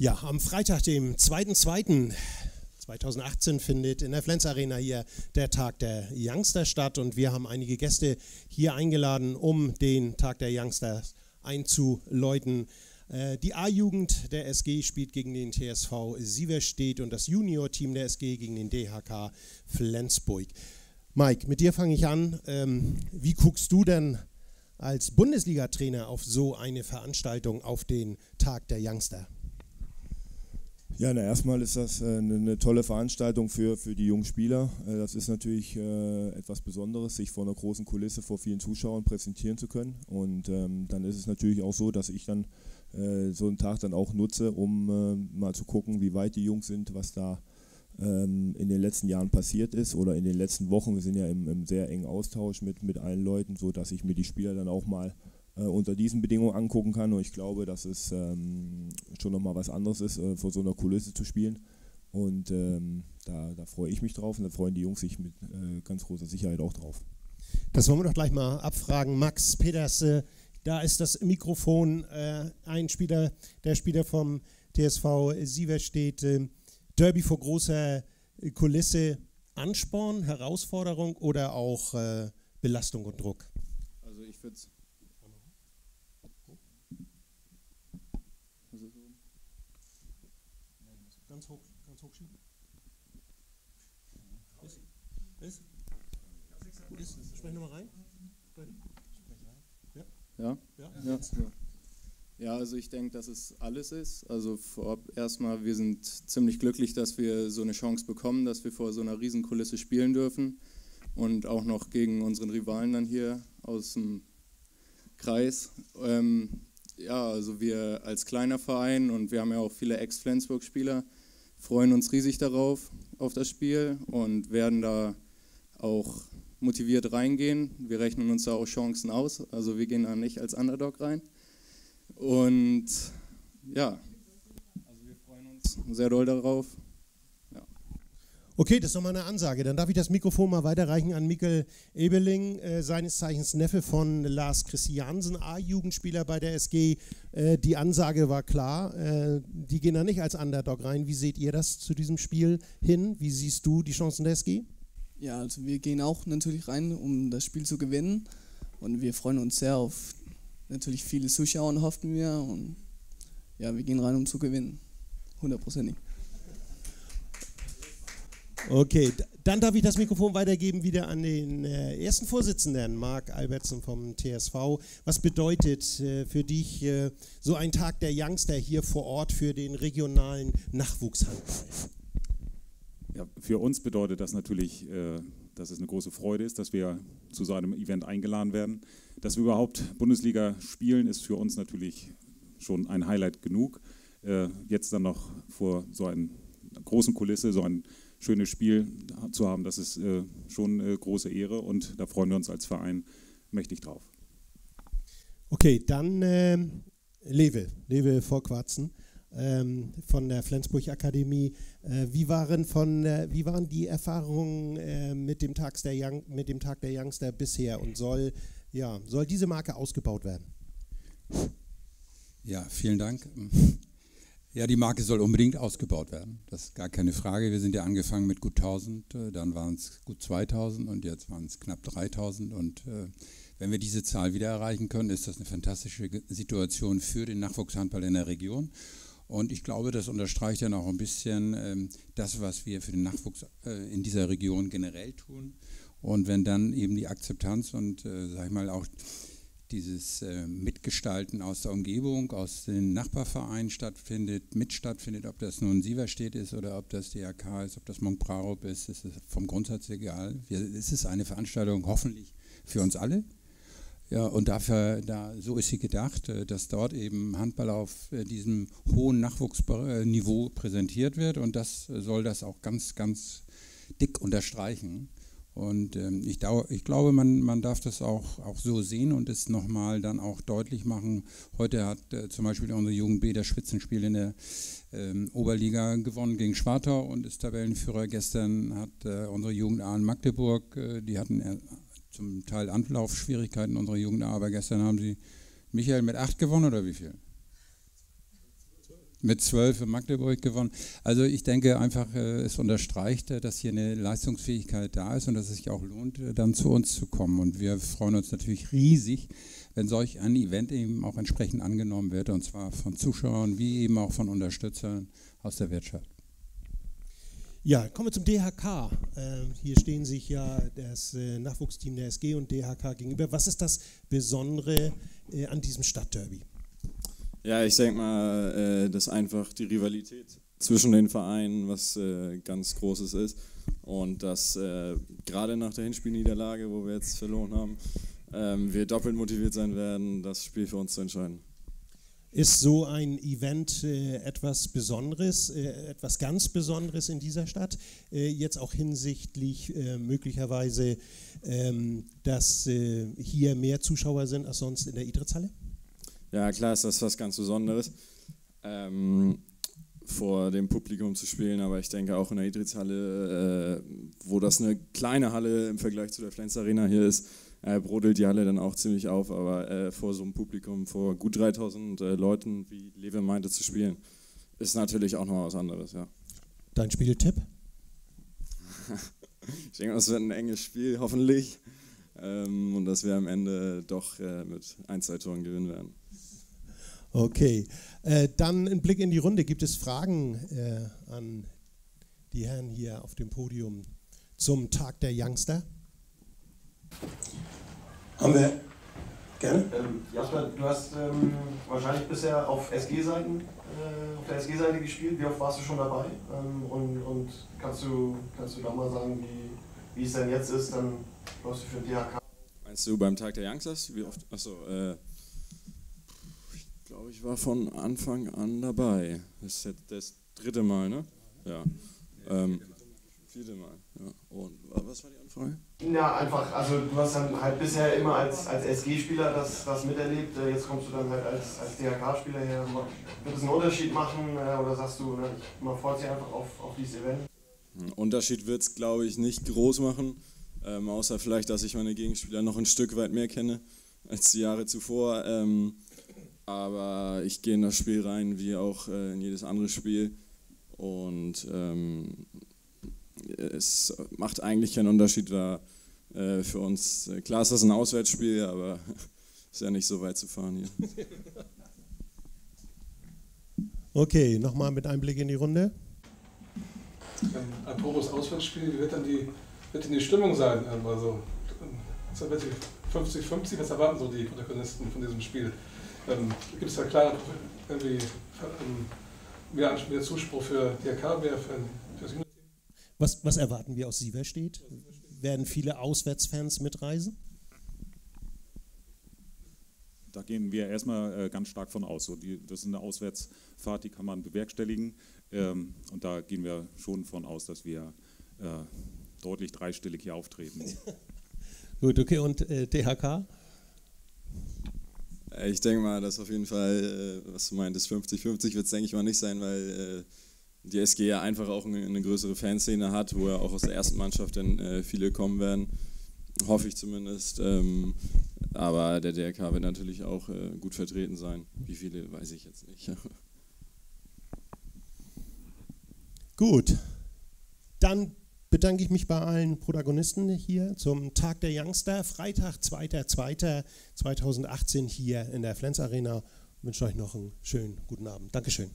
Ja, am Freitag, dem 2.2.2018, findet in der Flens Arena hier der Tag der Youngster statt und wir haben einige Gäste hier eingeladen, um den Tag der Youngster einzuläuten. Äh, die A-Jugend der SG spielt gegen den TSV Sieverstedt und das Junior-Team der SG gegen den DHK Flensburg. Mike, mit dir fange ich an. Ähm, wie guckst du denn als Bundesliga-Trainer auf so eine Veranstaltung, auf den Tag der Youngster? Ja, na, erstmal ist das äh, eine, eine, tolle Veranstaltung für, für die jungen Spieler. Äh, das ist natürlich äh, etwas Besonderes, sich vor einer großen Kulisse vor vielen Zuschauern präsentieren zu können. Und ähm, dann ist es natürlich auch so, dass ich dann äh, so einen Tag dann auch nutze, um äh, mal zu gucken, wie weit die Jungs sind, was da ähm, in den letzten Jahren passiert ist oder in den letzten Wochen. Wir sind ja im, im sehr engen Austausch mit, mit allen Leuten, sodass ich mir die Spieler dann auch mal unter diesen Bedingungen angucken kann. Und ich glaube, dass es ähm, schon nochmal was anderes ist, äh, vor so einer Kulisse zu spielen. Und ähm, da, da freue ich mich drauf und da freuen die Jungs sich mit äh, ganz großer Sicherheit auch drauf. Das wollen wir doch gleich mal abfragen. Max Peters, äh, da ist das Mikrofon. Äh, ein Spieler, der Spieler vom TSV Sieverstedt. Äh, Derby vor großer Kulisse Ansporn, Herausforderung oder auch Belastung und Druck? Also ich würde es Ganz hoch, ganz hoch schieben. Ist? Ist? Ist? Sprech nochmal rein. Ja? Ja? Ja. ja. ja. also ich denke, dass es alles ist. Also vorab erstmal, wir sind ziemlich glücklich, dass wir so eine Chance bekommen, dass wir vor so einer Riesenkulisse spielen dürfen und auch noch gegen unseren Rivalen dann hier aus dem Kreis. Ähm, ja, also wir als kleiner Verein und wir haben ja auch viele Ex-Flensburg-Spieler, freuen uns riesig darauf, auf das Spiel und werden da auch motiviert reingehen. Wir rechnen uns da auch Chancen aus, also wir gehen da nicht als Underdog rein. Und ja, also wir freuen uns sehr doll darauf. Okay, das ist nochmal eine Ansage. Dann darf ich das Mikrofon mal weiterreichen an Mikkel Ebeling, äh, seines Zeichens Neffe von Lars Christiansen, A-Jugendspieler bei der SG. Äh, die Ansage war klar, äh, die gehen da nicht als Underdog rein. Wie seht ihr das zu diesem Spiel hin? Wie siehst du die Chancen der SG? Ja, also wir gehen auch natürlich rein, um das Spiel zu gewinnen. Und wir freuen uns sehr auf natürlich viele Zuschauer, hoffen wir. Und ja, wir gehen rein, um zu gewinnen. Hundertprozentig. Okay, dann darf ich das Mikrofon weitergeben wieder an den äh, ersten Vorsitzenden, Marc Albertsen vom TSV. Was bedeutet äh, für dich äh, so ein Tag der Youngster hier vor Ort für den regionalen Nachwuchshandball? Ja, für uns bedeutet das natürlich, äh, dass es eine große Freude ist, dass wir zu so einem Event eingeladen werden. Dass wir überhaupt Bundesliga spielen, ist für uns natürlich schon ein Highlight genug. Äh, jetzt dann noch vor so einer großen Kulisse, so ein schönes Spiel zu haben, das ist äh, schon eine große Ehre und da freuen wir uns als Verein mächtig drauf. Okay, dann äh, Lewe, Lewe Vorquarzen ähm, von der Flensburg Akademie. Äh, wie, waren von, äh, wie waren die Erfahrungen äh, mit, dem Tags der Young, mit dem Tag der Youngster bisher und soll, ja, soll diese Marke ausgebaut werden? Ja, vielen Dank. Ja, die Marke soll unbedingt ausgebaut werden. Das ist gar keine Frage. Wir sind ja angefangen mit gut 1000, äh, dann waren es gut 2000 und jetzt waren es knapp 3000. Und äh, wenn wir diese Zahl wieder erreichen können, ist das eine fantastische Situation für den Nachwuchshandball in der Region. Und ich glaube, das unterstreicht dann auch ein bisschen ähm, das, was wir für den Nachwuchs äh, in dieser Region generell tun. Und wenn dann eben die Akzeptanz und, sag ich mal, auch dieses äh, Mitgestalten aus der Umgebung, aus den Nachbarvereinen stattfindet, mit stattfindet, ob das nun Sieverstedt ist oder ob das DRK ist, ob das Montprarup ist, ist vom Grundsatz egal. Wir, es ist eine Veranstaltung hoffentlich für uns alle. Ja, und dafür, da, so ist sie gedacht, äh, dass dort eben Handball auf äh, diesem hohen Nachwuchsniveau präsentiert wird und das soll das auch ganz, ganz dick unterstreichen. Und ähm, ich, ich, glaube, man, man darf das auch, auch so sehen und es nochmal dann auch deutlich machen. Heute hat äh, zum Beispiel unsere Jugend B das Spitzenspiel in der ähm, Oberliga gewonnen gegen Schwartau und ist Tabellenführer. Gestern hat äh, unsere Jugend A in Magdeburg, äh, die hatten äh, zum Teil Anlaufschwierigkeiten, unsere Jugend A, aber gestern haben sie Michael mit acht gewonnen oder wie viel? Mit zwölf in Magdeburg gewonnen. Also ich denke einfach, äh, es unterstreicht, äh, dass hier eine Leistungsfähigkeit da ist und dass es sich auch lohnt, äh, dann zu uns zu kommen. Und wir freuen uns natürlich riesig, wenn solch ein Event eben auch entsprechend angenommen wird, und zwar von Zuschauern wie eben auch von Unterstützern aus der Wirtschaft. Ja, kommen wir zum DHK. Äh, hier stehen sich ja das äh, Nachwuchsteam der SG und DHK gegenüber. Was ist das Besondere äh, an diesem Stadtderby? Ja, ich denke mal, äh, dass einfach die Rivalität zwischen den Vereinen was äh, ganz Großes ist und dass äh, gerade nach der Hinspielniederlage, wo wir jetzt verloren haben, ähm, wir doppelt motiviert sein werden, das Spiel für uns zu entscheiden. Ist so ein Event äh, etwas Besonderes, äh, etwas ganz Besonderes in dieser Stadt? Äh, jetzt auch hinsichtlich äh, möglicherweise, ähm, dass äh, hier mehr Zuschauer sind als sonst in der Idritzhalle? Ja, klar ist das was ganz Besonderes, ähm, vor dem Publikum zu spielen, aber ich denke auch in der Idritzhalle, äh, wo das eine kleine Halle im Vergleich zu der Flens Arena hier ist, äh, brodelt die Halle dann auch ziemlich auf, aber äh, vor so einem Publikum, vor gut 3000 äh, Leuten, wie Lewe meinte, zu spielen, ist natürlich auch noch was anderes, ja. Dein Spieltipp? ich denke, es wird ein enges Spiel, hoffentlich, ähm, und dass wir am Ende doch äh, mit ein, zwei Toren gewinnen werden. Okay, äh, dann ein Blick in die Runde. Gibt es Fragen äh, an die Herren hier auf dem Podium zum Tag der Youngster? Haben wir gerne? Ähm, Jasper, du hast ähm, wahrscheinlich bisher auf SG-Seiten, äh, auf der SG-Seite gespielt. Wie oft warst du schon dabei? Ähm, und und kannst, du, kannst du da mal sagen, wie, wie es denn jetzt ist? Dann läufst du für den DHK. Meinst du beim Tag der Youngsters? Wie oft? Achso, äh, glaube, ich war von Anfang an dabei. Das ist jetzt das dritte Mal, ne? Ja. Ähm, vierte Mal, ja. Und was war die Anfrage? Ja, einfach, also du hast dann halt bisher immer als, als SG-Spieler das, das miterlebt. Äh, Jetzt kommst du dann halt als, als DHK-Spieler her. Wird es einen Unterschied machen äh, oder sagst du, ne, man freut sich einfach auf, auf dieses Event? Ein Unterschied wird es, glaube ich, nicht groß machen. Ähm, außer vielleicht, dass ich meine Gegenspieler noch ein Stück weit mehr kenne als die Jahre zuvor. Ähm, aber ich gehe in das Spiel rein wie auch äh, in jedes andere Spiel. Und ähm, es macht eigentlich keinen Unterschied da äh, für uns. Klar ist das ein Auswärtsspiel, aber ist ja nicht so weit zu fahren hier. Okay, nochmal mit einem Blick in die Runde. Ähm, apropos Auswärtsspiel, wie wird dann die, wird denn die Stimmung sein? Ähm, also, ähm, 50-50, was erwarten so die Protagonisten von diesem Spiel? Ähm, Gibt es da klare irgendwie, ähm, mehr, mehr Zuspruch für DRK, mehr für, für das Unity? Was, was erwarten wir aus Sieverstedt? Werden viele Auswärtsfans mitreisen? Da gehen wir erstmal äh, ganz stark von aus. So die, das ist eine Auswärtsfahrt, die kann man bewerkstelligen. Ähm, und da gehen wir schon von aus, dass wir äh, deutlich dreistellig hier auftreten. Gut, okay. Und äh, DHK? Äh, Ich denke mal, dass auf jeden Fall, äh, was du meintest, 50-50 wird es, denke ich mal, nicht sein, weil äh, die SG ja einfach auch eine, größere Fanszene hat, wo ja auch aus der ersten Mannschaft dann viele kommen werden. Hoffe ich zumindest. Ähm, aber der DRK wird natürlich auch gut vertreten sein. Wie viele, weiß ich jetzt nicht. Gut. Dann bedanke ich mich bei allen Protagonisten hier zum Tag der Youngster. Freitag, 2.2.2018 hier in der Flens Arena. Ich wünsche euch noch einen schönen guten Abend. Dankeschön.